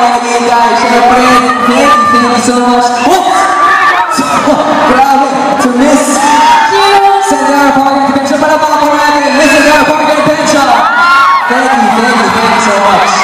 gonna be guys. Celebrate. Thank you, thank you so much. Oh! So. To miss. Sandara Parker Convention. Palapalak po natin. Miss Sandara Parker Convention. Thank you, thank you, thank you so much.